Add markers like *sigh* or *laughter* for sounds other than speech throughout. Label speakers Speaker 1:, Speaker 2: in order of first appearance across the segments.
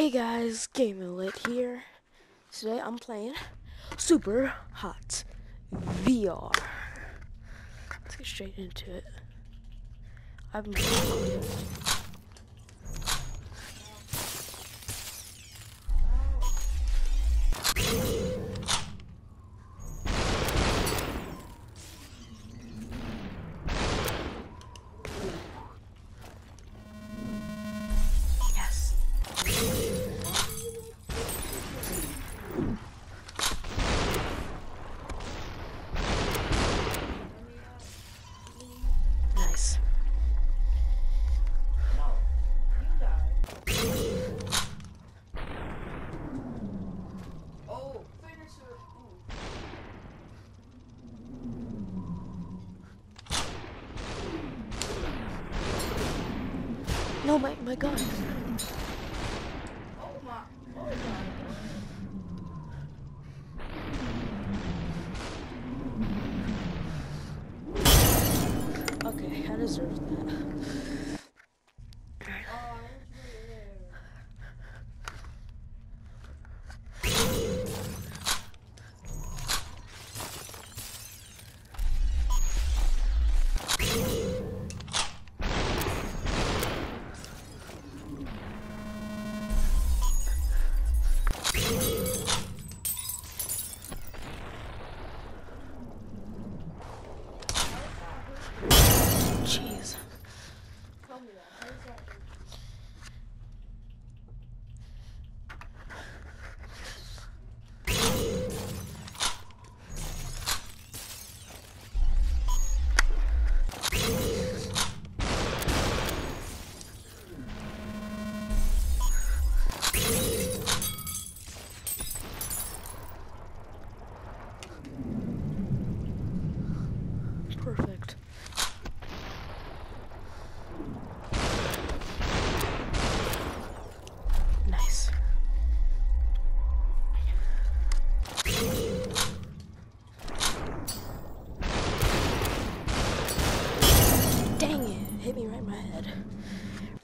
Speaker 1: Hey guys, GamerLit here. Today I'm playing Super Hot VR. Let's get straight into it. I've No, my, my gun.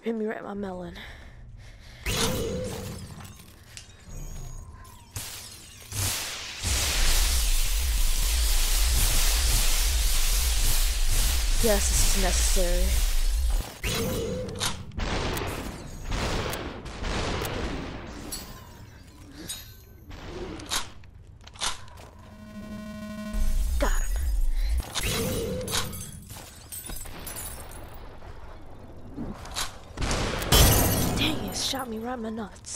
Speaker 1: Hit me right in my melon. Yes, this is necessary. Nuts.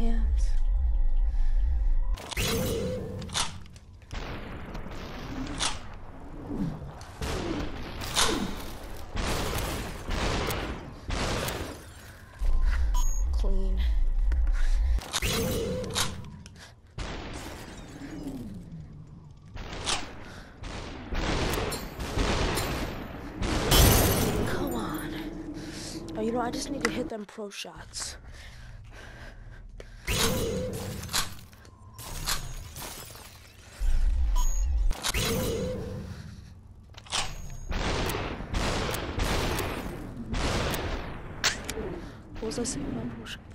Speaker 1: Hands. Clean. Come on. Oh, you know, I just need to hit them pro shots. What was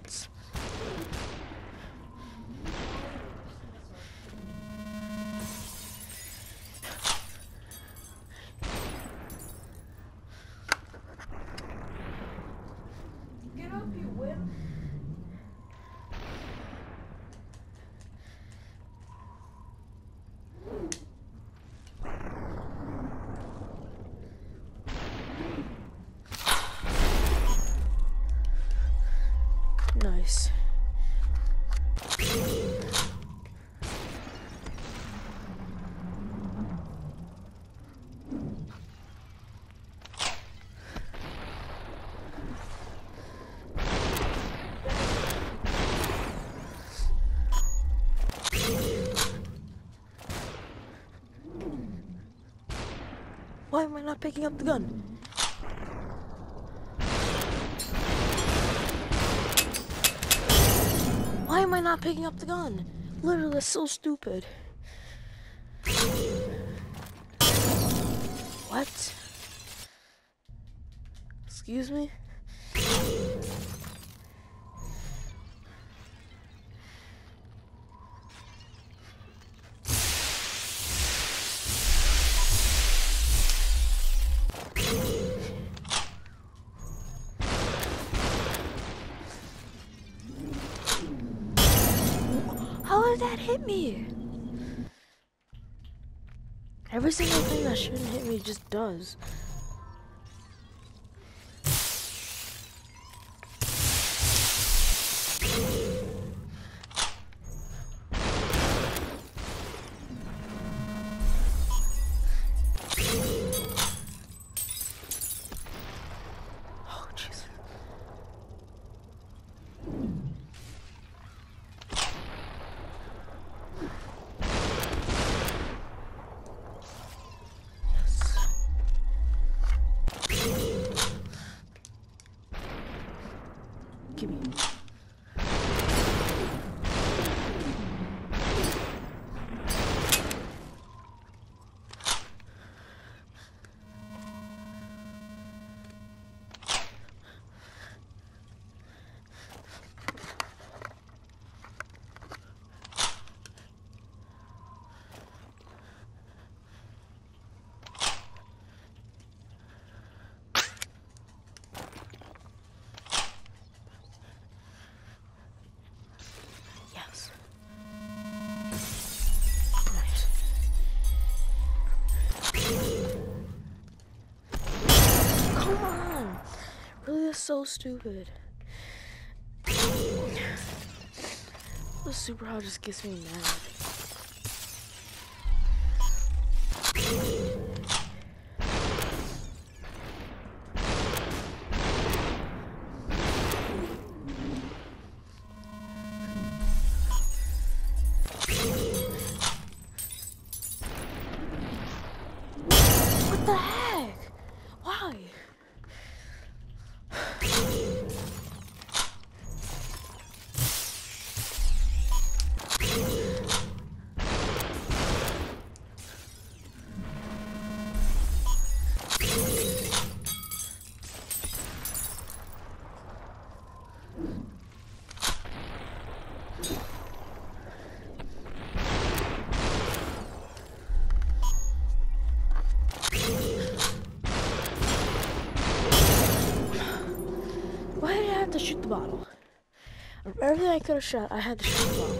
Speaker 1: not picking up the gun? Why am I not picking up the gun? Literally, that's so stupid. What? Excuse me? How did that hit me? Every single thing that shouldn't hit me just does. So stupid. The super hot just gets me mad. The heck? To shoot the bottle? Everything I could have shot, I had to shoot the bottle.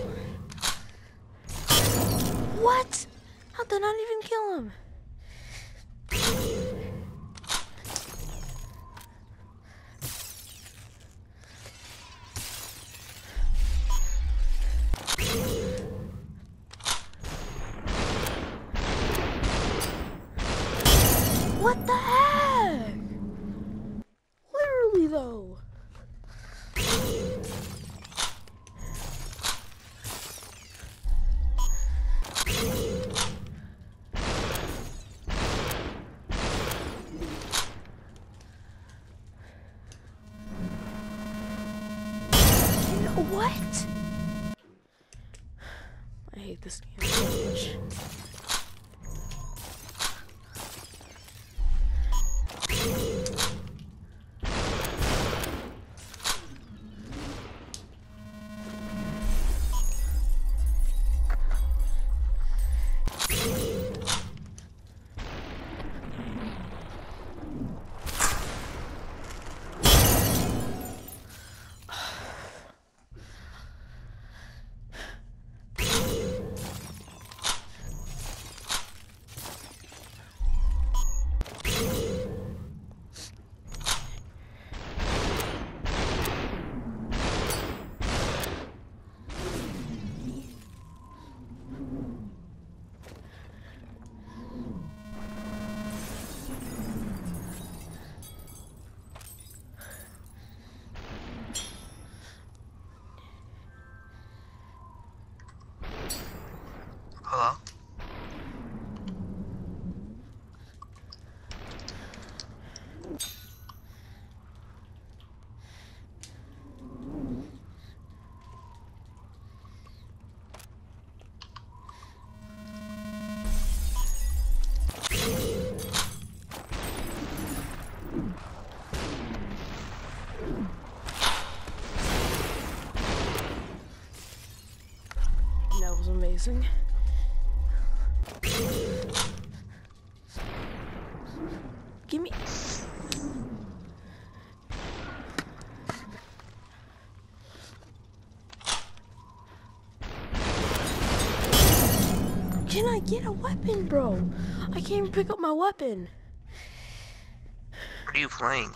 Speaker 1: What? How did I not even kill him? Amazing. Give me. Can I get a weapon, bro? I can't even pick up my weapon.
Speaker 2: What are you playing?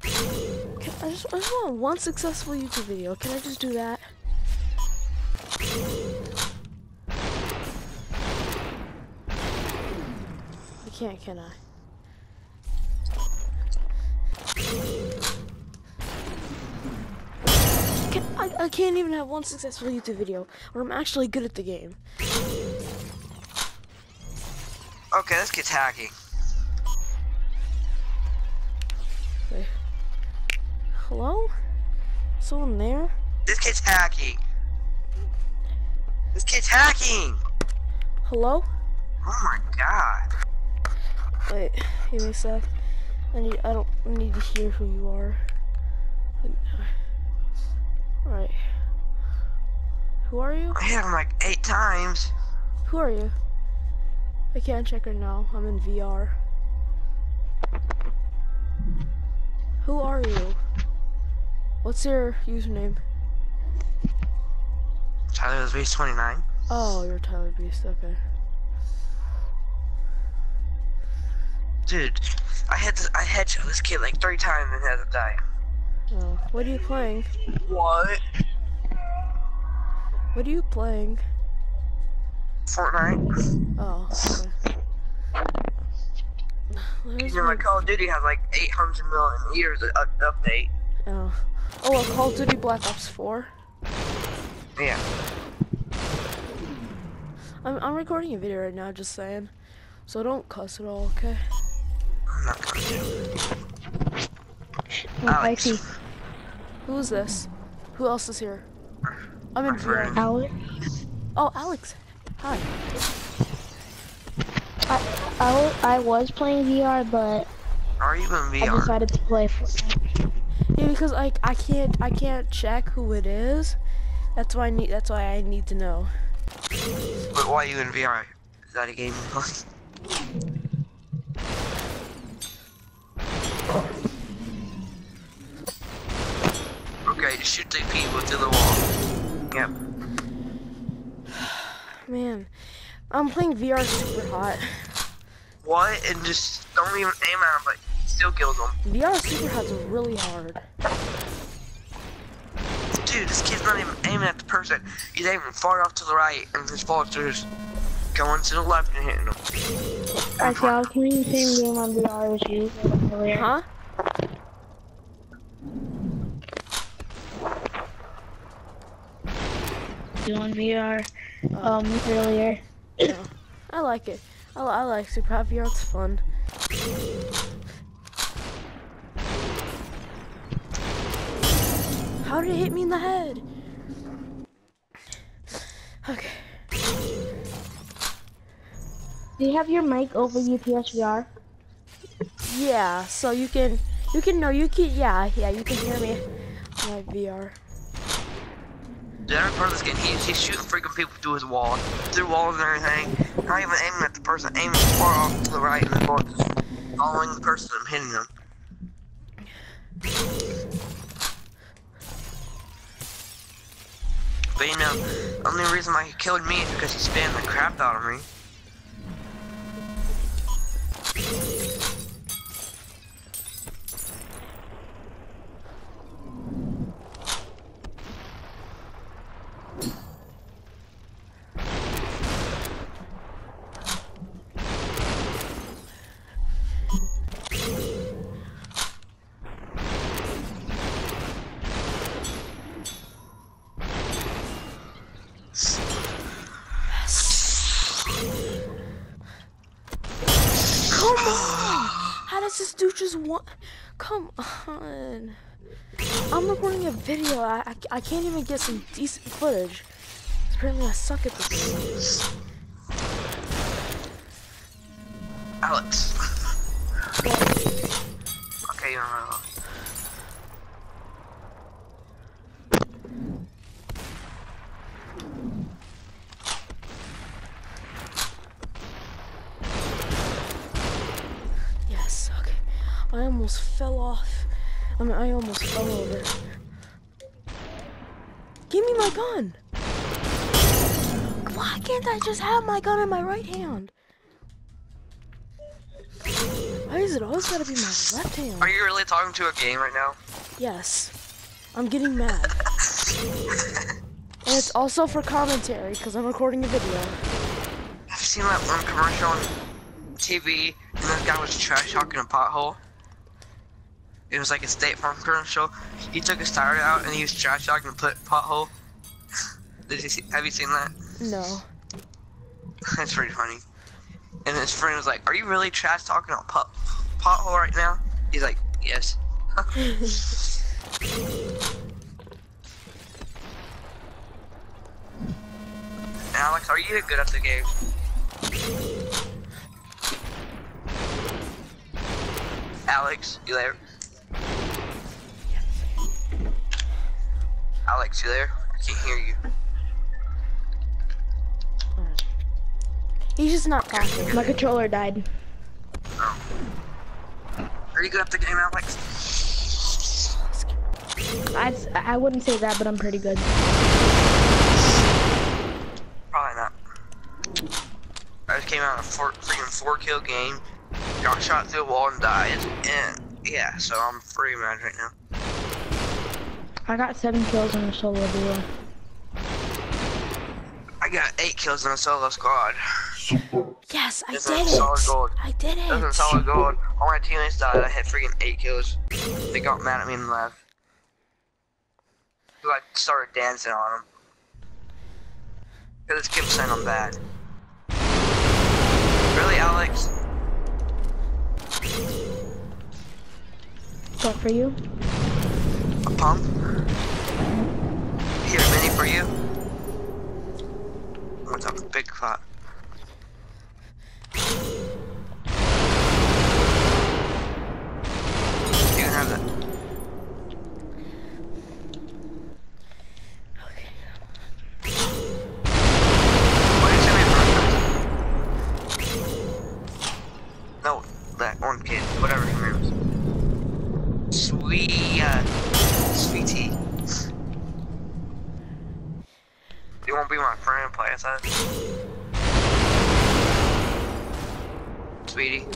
Speaker 1: Can, I just I just want one successful YouTube video. Can I just do that? I can't, can I? Can, I, I can't even have one successful YouTube video where I'm actually good at the game.
Speaker 2: Okay, this gets hacky.
Speaker 1: Hello? Someone there?
Speaker 2: This kid's hacking. This kid's hacking.
Speaker 1: Hello?
Speaker 2: Oh my god.
Speaker 1: Wait, give me a sec. I need. I don't need to hear who you are. Alright. Who are you?
Speaker 2: I hit him like eight times.
Speaker 1: Who are you? I can't check right now. I'm in VR. Who are you? What's your username?
Speaker 2: Tyler base 29.
Speaker 1: Oh, you're Tyler Beast. Okay.
Speaker 2: Dude, I had to, I headshot this kid like three times and had to die.
Speaker 1: Oh, what are you playing?
Speaker 2: What?
Speaker 1: What are you playing?
Speaker 2: Fortnite?
Speaker 1: Oh, okay. *sighs*
Speaker 2: You know, my
Speaker 1: my-
Speaker 2: Call of Duty has like 800 million years of update.
Speaker 1: Oh. Oh, a Call of Duty Black Ops 4?
Speaker 2: Yeah.
Speaker 1: I'm, I'm recording a video right now, just saying. So don't cuss at all, okay?
Speaker 2: I'm not going to.
Speaker 3: Oh,
Speaker 2: Alex.
Speaker 3: see.
Speaker 1: Who is this? Who else is here? I'm in
Speaker 2: My.
Speaker 1: VR.
Speaker 3: Alex.
Speaker 1: Oh, Alex. Hi.
Speaker 3: I, I, I was playing VR, but
Speaker 2: Are you in
Speaker 3: I decided to play Fortnite.
Speaker 1: Yeah, because like I can't I can't check who it is. That's why I need that's why I need to know.
Speaker 2: But why are you in VR? Is that a game? *laughs* Okay, just shoot the people through the wall. Yep. *sighs*
Speaker 1: Man, I'm playing VR super hot.
Speaker 2: What? And just don't even aim at he still kills them.
Speaker 1: VR super hot's really hard.
Speaker 2: Dude, this kid's not even aiming at the person. He's aiming far off to the right, and his vultures going to the left and hitting him.
Speaker 3: Actually, I was playing the same game on VR as you earlier.
Speaker 1: Huh?
Speaker 3: You on VR um earlier.
Speaker 1: I like it. I, I like super hot VR. It's fun. How did it hit me in the head? Okay.
Speaker 3: Do you have your mic over UPS VR?
Speaker 1: Yeah, so you can, you can know, you can, yeah, yeah, you can hear me my VR.
Speaker 2: Dude, every part of this game, he's, he's shooting freaking people through his wall, through walls and everything. Not even aiming at the person, aiming far off to the right, and the bullets following the person and hitting them. But you know, the only reason why he killed me is because he spammed the crap out of me. Come *sighs* on!
Speaker 1: How does this dude just want? Come on! I'm recording a video. I, I, I can't even get some decent footage. Apparently, I suck at this.
Speaker 2: Alex,
Speaker 1: I mean, I almost fell over. Give me my gun! Why can't I just have my gun in my right hand? Why is it always gotta be my left hand?
Speaker 2: Are you really talking to a game right now?
Speaker 1: Yes. I'm getting mad. and it's also for commentary, because I'm recording a video.
Speaker 2: I've seen that one commercial on TV and this guy was trash talking a pothole? It was like a State Farm commercial. He took his tire out and he was trash talking and put pothole. *laughs* Did you see, have you seen that?
Speaker 1: No. *laughs*
Speaker 2: That's pretty funny. And his friend was like, "Are you really trash talking on pot pothole right now?" He's like, "Yes." *laughs* Alex, are you good at the game? Alex, you there? Alex, you there? I can't hear you.
Speaker 1: He's just not talking.
Speaker 3: My controller died.
Speaker 2: Are you good at the game, Alex?
Speaker 3: I'd, I wouldn't say that, but I'm pretty good.
Speaker 2: Probably not. I just came out of a four, freaking four kill game. Got shot through a wall and died. And yeah, so I'm free mad right now.
Speaker 3: I got seven kills in a solo duo.
Speaker 2: I got eight kills in a solo squad.
Speaker 1: Yes, I
Speaker 2: This
Speaker 1: did
Speaker 2: is solid
Speaker 1: it.
Speaker 2: gold.
Speaker 1: I did
Speaker 2: This is
Speaker 1: it.
Speaker 2: solid gold. All my teammates died. I had freaking eight kills. They got mad at me and left. So I started dancing on them. Cause it's kept saying I'm bad. Really, Alex?
Speaker 3: What for you?
Speaker 2: Pump? Here, a mini for you. What's up, big clock? You can have that. Why did you send me a broadcast? No, that one kid, whatever his name is. Sweet, uh, sweetie. You won't be my friend, play us that. Sweetie.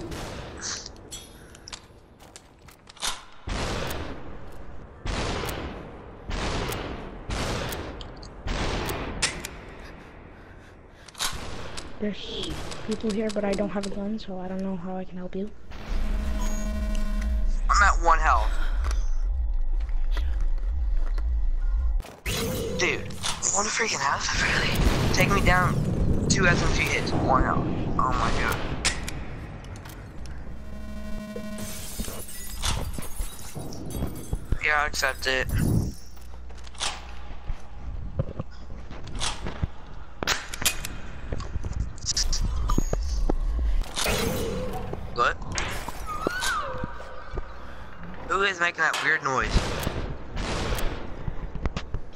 Speaker 3: There's people here, but I don't have a gun, so I don't know how I can help you.
Speaker 2: I'm at one health. Dude, one freaking health? Really? Take me down two SMG hits, one health. Oh my god. Yeah, I accept it. What? Who is making that weird noise?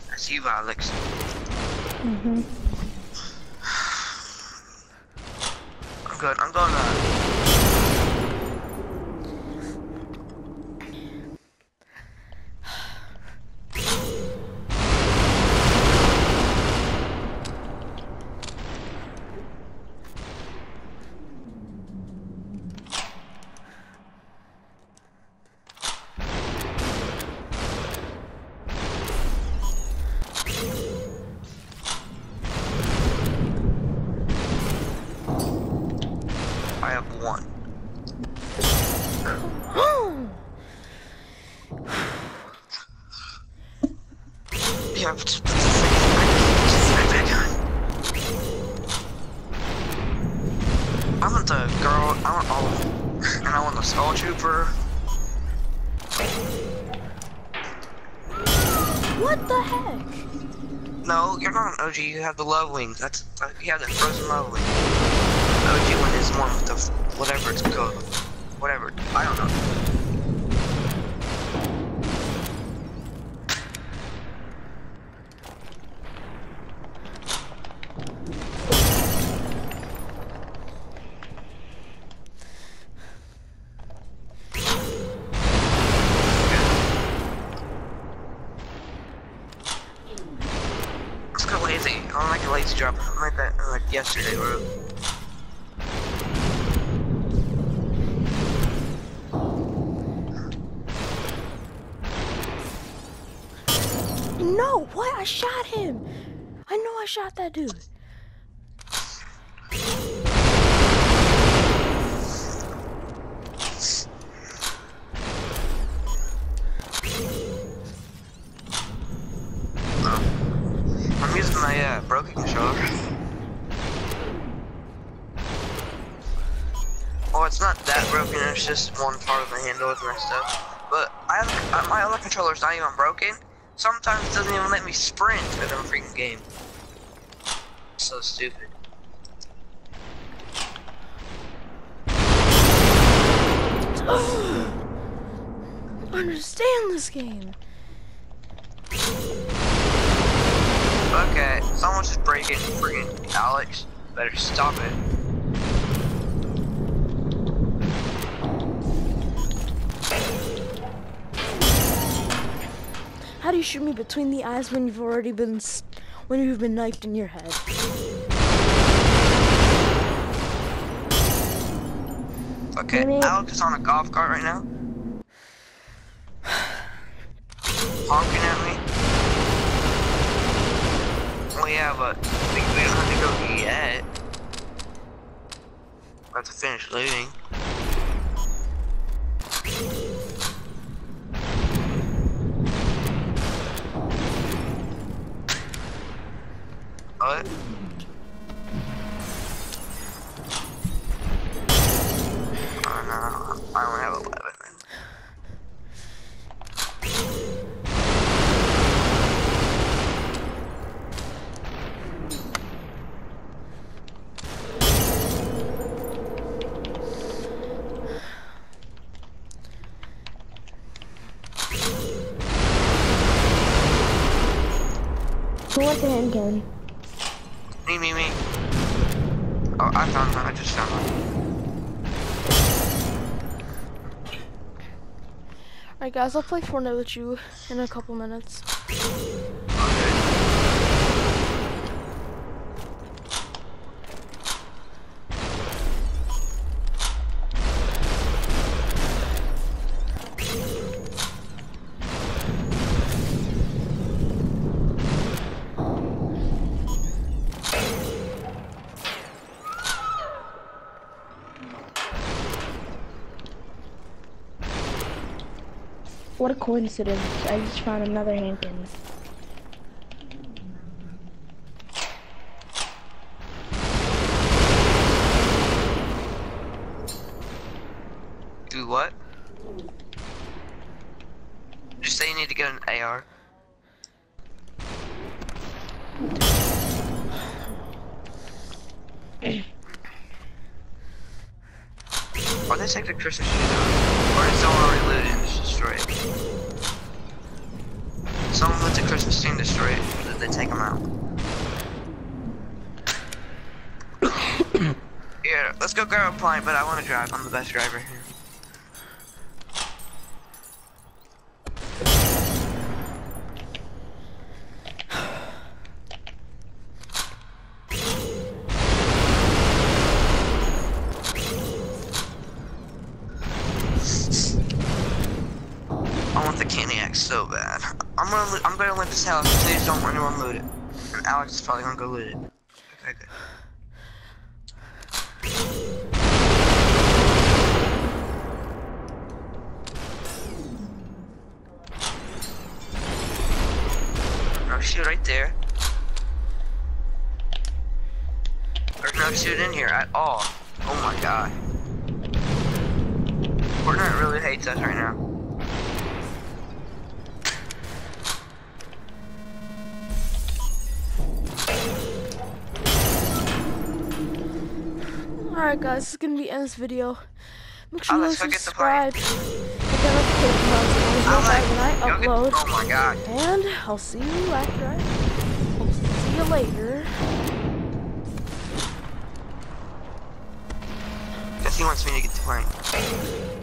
Speaker 2: That's you, Alex.
Speaker 3: Mm-hmm. *sighs*
Speaker 2: I'm good. I'm going to. Small trooper.
Speaker 1: What the heck?
Speaker 2: No, you're not an OG. You have the love wings. That's uh, you have the frozen love wing. OG one is one with the whatever it's called. Whatever. I don't know.
Speaker 1: No, what? I shot him. I know I shot that dude.
Speaker 2: I'm using my uh, broken controller. Oh, it's not that broken. It's just one part of the handle is messed up. But I have uh, my other controller's not even broken. Sometimes it doesn't even let me sprint in a freaking game. So stupid. *gasps*
Speaker 1: understand this game.
Speaker 2: Okay, someone's just breaking freaking Alex. Better stop it.
Speaker 1: You shoot me between the eyes when you've already been when you've been knifed in your head?
Speaker 2: Okay,
Speaker 3: Maybe-
Speaker 2: Alex is on a golf cart right now. *sighs* Honking at me. Well, yeah, but we, we don't have to go yet. We have to finish looting.
Speaker 1: Guys, I'll play Fortnite with you in a couple minutes.
Speaker 2: Okay.
Speaker 3: What a coincidence. I just found another handgun.
Speaker 2: Do what? Just say you need to get an AR. *clears throat* Why they the Christmas let's go grab a plane, but I want to drive. I'm the best driver here. I want the Caniac so bad. I'm gonna I'm gonna loot this house. Please don't anyone loot it. And Alex is probably gonna go loot it. at all. Oh my god. Fortnite really hates us right now.
Speaker 1: Alright guys, this is gonna be end this video. Make sure
Speaker 2: oh,
Speaker 1: you subscribe. Hit that notification bell so when I
Speaker 2: upload. Get, oh my god.
Speaker 1: And I'll see you after I I'll see you later.
Speaker 2: He wants me to get the plane.